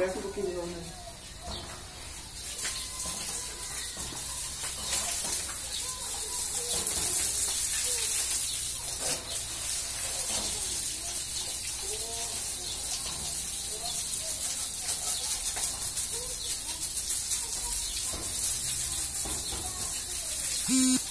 perto do quilão, né? Beep.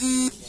Mm-hmm.